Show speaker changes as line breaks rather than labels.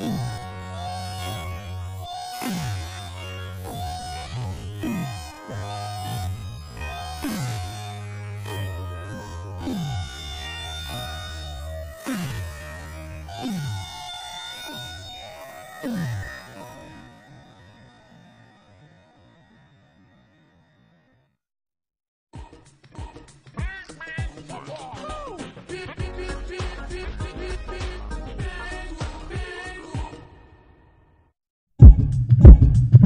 Ugh. Mm.
Thank you.